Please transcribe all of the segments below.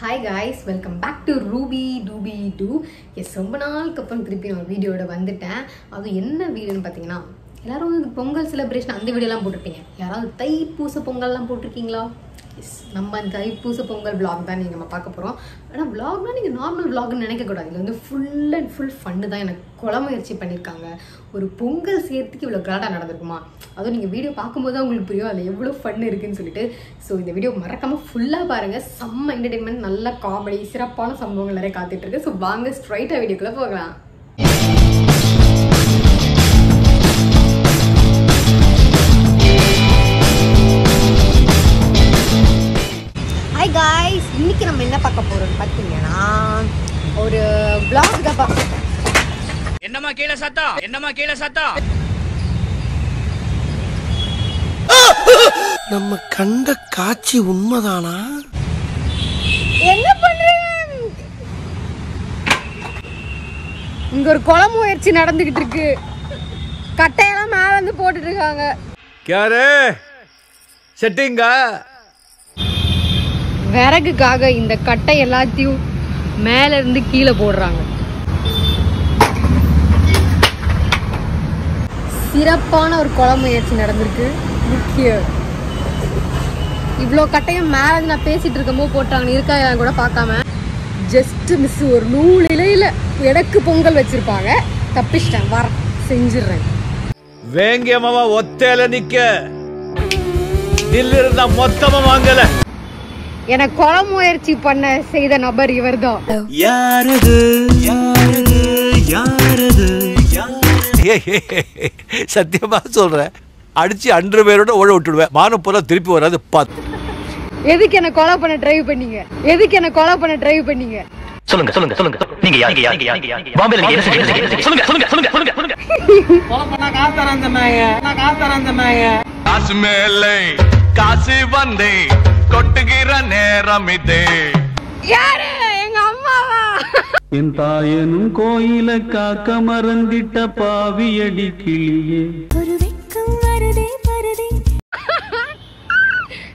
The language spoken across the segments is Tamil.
Hi guys welcome back to Ruby Dooby Doo S ரொம்ப நாளுக்கு அப்புறம் திருப்பி நான் வீடியோட வந்துட்டேன். அது என்ன வீடியோன்னு பார்த்தீங்கன்னா எல்லாரும் வந்து பொங்கல் செலிப்ரேஷன் அந்த வீடியோலாம் போட்டிருப்பீங்க. யாராவது தைப்பூச பொங்கல்லாம் போட்டிருக்கீங்களா? எஸ் நம்ம இந்த தைப்பூச பொங்கல் vlog தான் நீங்கள் நம்ம பார்க்க போகிறோம் ஆனால் vlogனா நீங்கள் நார்மல் vlogனு நினைக்கக்கூடாது இது வந்து ஃபுல் அண்ட் ஃபுல் ஃபண்டு தான். எனக்கு கொலை முயற்சி பண்ணியிருக்காங்க ஒரு பொங்கல் சேர்த்துக்கு இவ்வளோ கிராண்டாக நடந்திருக்குமா? அதுவும் நீங்கள் வீடியோ பார்க்கும்போது தான் உங்களுக்கு புரியும். அதில் எவ்வளோ ஃபன் இருக்குதுன்னு சொல்லிட்டு. ஸோ இந்த வீடியோ மறக்காமல் ஃபுல்லாக பாருங்கள் செம்ம என்டர்டெயின்மெண்ட் நல்ல காமெடி சிறப்பான சம்பவங்கள் நிறைய காத்துட்ருக்கு ஸோ வாங்க ஸ்ட்ரைட்டாக வீடியோக்குள்ளே போகலாம். ராசுதாப்பா என்னம்மா கீழே சத்தம் என்னம்மா கீழ சத்தம் நம்ம கண்ட காட்சி உண்மைதானா? என்ன இங்க ஒரு குளம் முயற்சி நடந்துகிட்டு இருக்கு. கட்டையெல்லாம் மேல வந்து போட்டுட்டு இருக்காங்க. யாரு? செட்டிங்கா விறகுக்காக இந்த கட்டை எல்லாத்தையும் மேல இருந்து கீழே போடுறாங்க. சிறப்பான ஒரு கொலை முயற்சி நடந்திருக்கு. முக்கிய. இவ்வளோ கட்டையும் மேல நான் பேசிட்டு இருக்கும்போது போட்டாங்க. இருக்கா இல்லையான்னு கூட பார்க்காம. ஜஸ்ட் மிஸ் ஒரு நூல் இலையில எனக்கு பொங்கல் வச்சிருப்பாங்க. தப்பிச்சிட்டேன். வர செஞ்சிடுறேன். வேங்கியமாவா ஒத்தையில நிக்க. தில் இருந்தா மொத்தமா வாங்கல. எனக்கு கொலை முயற்சி பண்ண செய்த நபர் யாரது? யாரது? சத்தியமா சொல்றேன் அடிச்சு அன்று பேரோட ஓட விட்டுடுவேன். மானம் போல திருப்பி வராது. பார்த்து எதுக்கு என்ன கொலை பண்ண ட்ரைவ் பண்ணீங்க? எதுக்கு என்ன கொலை பண்ண ட்ரைவ் பண்ணீங்க? சொல்லுங்க சொல்லுங்க சொல்லுங்க. நீங்க யார்? யார்? யார்? பாம்பேல நீங்க என்ன செஞ்சீங்க? சொல்லுங்க சொல்லுங்க சொல்லுங்க சொல்லுங்க சொல்லுங்க காசு மேலே காசு வந்தே கொட்டுகிற நேரம் இதே. யாரு? எங்க அம்மாவா? என் தாயனும் கோயில காக்க மறந்திட்ட பாவியடி கிளியே.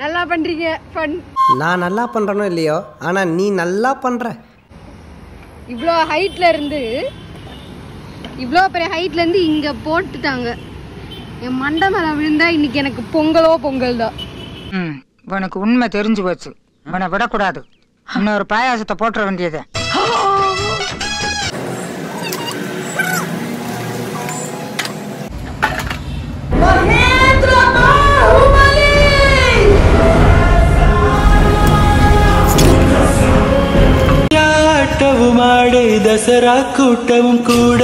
நல்லா பண்றீங்க ஃபன் நான் நல்லா பண்றேனோ இல்லையோ? ஆனா நீ நல்லா பண்ற. இவ்வளோ ஹைட்ல இருந்து இவ்வளோ பெரிய ஹைட்ல இருந்து இங்க போட்டுட்டாங்க. என் மண்டை மேல விழுந்தா இன்னைக்கு எனக்கு பொங்கலோ பொங்கல் தான் ம் இவனுக்கு உண்மை தெரிஞ்சு போச்சு இவனை விடக்கூடாது இன்னொரு பாயாசத்தை போட்டுற வேண்டியது ஆட்டவும் ஆடு தசரா கூட்டமும் கூட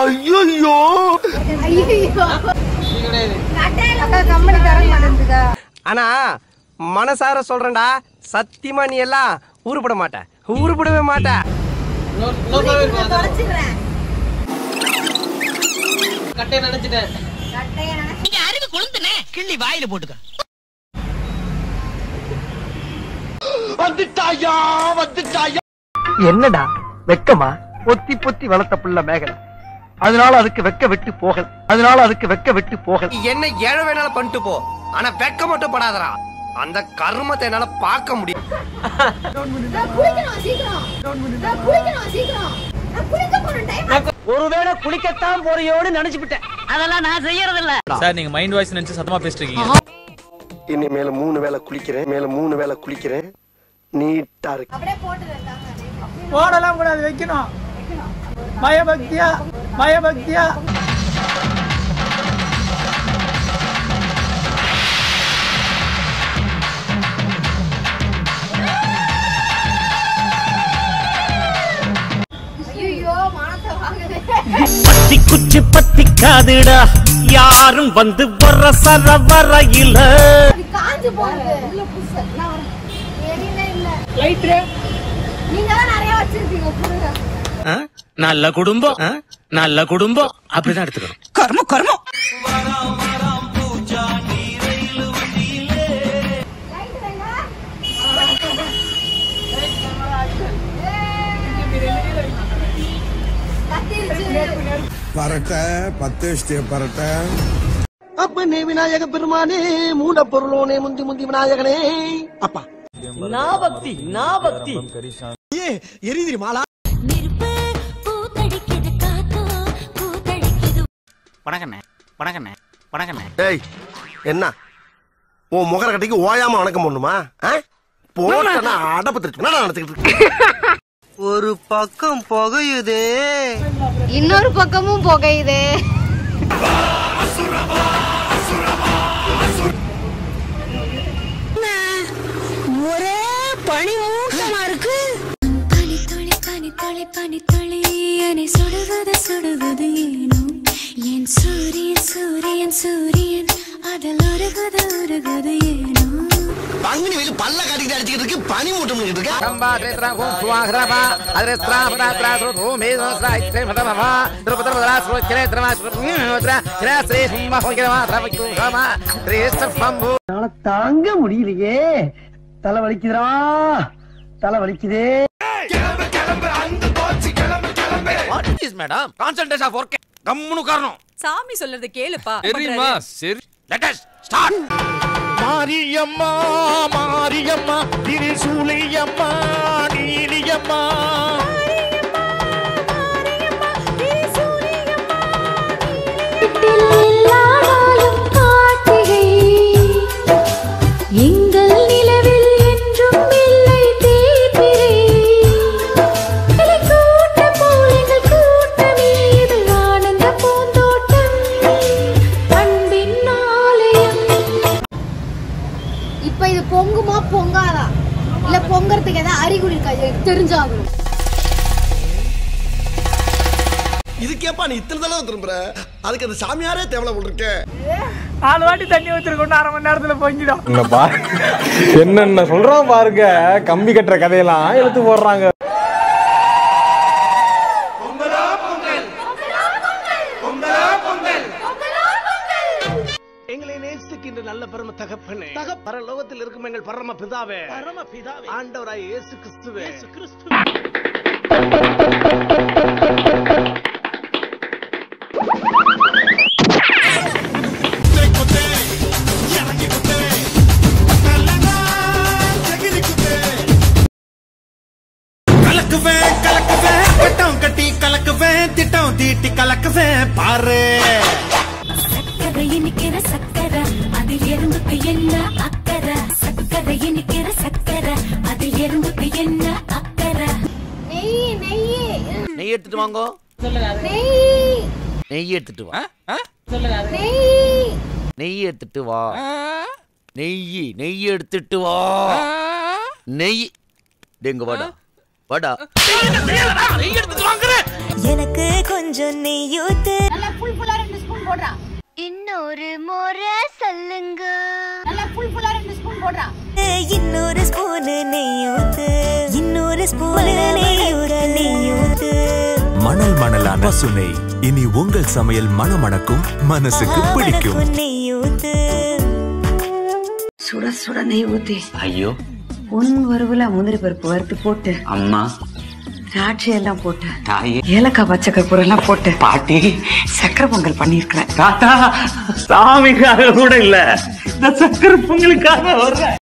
ஐயோ ஆனா மனசார சொல்றேன்டா. சத்தியமா நீ எல்லாம் உருப்பட மாட்ட. உருப்படவே மாட்ட. கிள்ளி வாயில போட்டுக்க. என்னடா வெக்கமா? பொத்தி பொத்தி வளர்த்த புள்ள மேகலை. அதனால அதுக்கு வெக்க விட்டு போகல். அதனால அதுக்கு வெக்க விட்டு போகல். என்ன ஏழ வேணாலும் பண்ணிட்டு போ. ஆனா வெக்க மட்டும் படாதடா. அந்த கர்மத்தை என்னால பார்க்க முடியும் ஒருவேளை குளிக்கத்தான் போறியோடு நினைச்சுக்கிட்டேன். அதெல்லாம் நான் செய்யறது இல்ல சார் நீங்க மைண்ட் வாய்ஸ் நினைச்சு சத்தமா பேசிட்டு இருக்கீங்க இனி மேல மூணு வேளை குளிக்கிறேன் மேல மூணு வேளை குளிக்கிறேன். நீட்டா இருக்கு. போடலாம் கூடாது வைக்கணும். பயபக்தியா பயபக்தியா பத்தி குச்சி பத்தி காதுடா யாரும் வந்து வர சர வரையில. நீங்க நிறைய வச்சிருக்கீங்க நல்ல குடும்பம். நல்ல குடும்பம். அப்படிதான் எடுத்துக்கணும். கர்ம கர்மம். பரட்ட பத்து பரட்ட. அப்பனே விநாயக பெருமானே மூட பொருளோனே முந்தி முந்தி விநாயகனே. அப்பா. நாபக்தி நாபக்தி. ஏ எரிதிரி மாலா வணக்கண்ணே வணக்கண்ணே வணக்கண்ணே. டேய் என்ன? உன் முகர கட்டிக்கு ஓயாம வணக்கம் பண்ணுமா? போட்டா அடப்பு தெரிச்சு. நடந்துக்கிட்டு இருக்கு? ஒரு பக்கம் புகையுதே. இன்னொரு பக்கமும் புகையுது. ஒரே பனி மூட்டமா இருக்கு. பனித்துளி பனித்துளி பனித்துளி என்னை சுடுவது சுடுவது ஏனோ என் சூரியன் சூரியன் சூரியன் அதில் உருகுது உருகுது ஏனோ பங்குனி வெயில் பல்ல காட்டிட்டு அடிச்சுக்கிட்டு இருக்கு பனி மூட்டம் இருக்கு என்னால தாங்க முடியலையே தலை வலிக்குதுடா தலை வலிக்குதே மேடம் கான்சென்ட்ரேஷன் ஆஃப் ஒர்க் கம்முனு காரணம் சாமி சொல்றது கேளுப்பா தெரியுமா சரி. Let us start Mariyamma Mariyamma Trisuliyamma Neeliyamma. இதுக்கேப்பா நீ இத்தனை தடவை திரும்புற? அதுக்கு அந்த சாமியாரே தேவலை போட்டிருக்க நாலு வாட்டி தண்ணி ஊத்திருக்கோம் அரை மணி நேரத்துல பொங்கிடும். என்னென்ன சொல்றான் பாருங்க. கம்பி கட்டுற கதையெல்லாம் எடுத்து போடுறாங்க. எங்களை நேசிக்கின்ற நல்ல பரம தகப்பனே. தக பரலோகத்தில் இருக்கும் எங்கள் பரம பிதாவே. பரம பிதாவே. ஆண்டவராய் இயேசு கிறிஸ்துவே. இயேசு திட்டம் தீட்டி கலக்குவேன் பாரு. சக்கரை இனிக்கிற சக்கரை அதில் எறும்புக்கு என்ன அக்கறை? சக்கரை இனிக்கிற சக்கரை அதில் எறும்புக்கு என்ன அக்கறை? நெய் நெய். நெய் எடுத்துட்டு வாங்கோ. நெய். நெய் எடுத்துட்டு வா. நெய். நெய் எடுத்துட்டு வா. நெய் நெய் எடுத்துட்டு வா. நெய். டேங்க வாடா. வாடா. நெய் எடுத்துட்டு வாங்குறேன் எனக்கு கொஞ்சம் நெய்யூத்து நல்லா ஃபுல் ஃபுல்லா ரெண்டு ஸ்பூன் போடுறா. இன்னொரு முறை சொல்லுங்க. நல்லா ஃபுல் ஃபுல்லா ரெண்டு ஸ்பூன் போடுறா. இன்னொரு ஸ்பூனு நெய்யூத்து இன்னொரு ஸ்பூனு நெய்யூத்து நெய்யூத்து மணல் மணலான பசுனை இனி உங்கள் சமையல் மணமணக்கும் மனசுக்கு பிடிக்கும். நெய்யூத்து சுட சுட நெய் ஊத்தி. ஐயோ. உன் வறுவல முந்திரி பருப்பு வறுத்து போட்டு. அம்மா. திராட்சை எல்லாம் போட்டு தாயே. ஏலக்காய் பச்சை கற்பூரம் எல்லாம் போட்டு பாட்டி. சக்கரை பொங்கல் பண்ணிருக்கிறேன் தாத்தா சாமிக்காக கூட இல்ல. இந்த சக்கரை பொங்கலுக்காக வர்றேன்.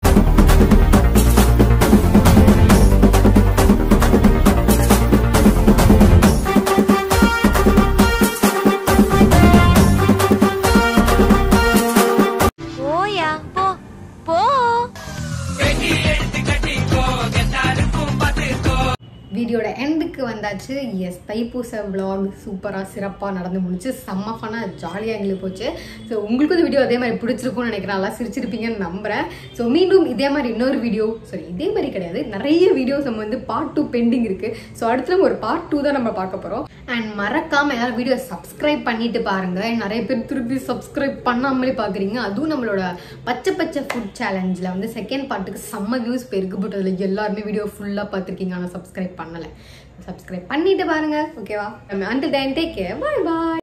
வீடியோட எண்டுக்கு வந்தாச்சு. எஸ் தைப்பூச விளாக் சூப்பராக சிறப்பாக நடந்து முடிச்சு செம்ம ஃபனாக ஜாலியாக எங்களுக்கு போச்சு. ஸோ உங்களுக்கு இந்த வீடியோ அதே மாதிரி பிடிச்சிருக்கும்னு நினைக்கிறேன். நல்லா சிரிச்சிருப்பீங்கன்னு நம்புகிறேன் ஸோ மீண்டும் இதே மாதிரி இன்னொரு வீடியோ சாரி இதே மாதிரி கிடையாது. நிறைய வீடியோஸ் நம்ம வந்து பார்ட் டூ பெண்டிங் இருக்குது ஸோ அடுத்து நம்ம ஒரு பார்ட் டூ தான் நம்ம பார்க்க போகிறோம் அண்ட் மறக்காமல் எல்லாரும் வீடியோ சப்ஸ்கிரைப் பண்ணிட்டு பாருங்கள் நிறைய பேர் திருப்பி சப்ஸ்கிரைப் பண்ணாமலே பார்க்குறீங்க அதுவும் நம்மளோட பச்சை பச்சை ஃபுட் சேலஞ்சில் வந்து செகண்ட் பார்ட்டுக்கு செம்ம வியூஸ் போயிருக்கு. பட் அதில் எல்லாருமே வீடியோ ஃபுல்லாக பார்த்துருக்கீங்க. ஆனால் சப்ஸ்கிரைப் பண்ணலை. சப்ஸ்கிரைப் பண்ணிட்டு பாருங்க ஓகேவா and then take care bye bye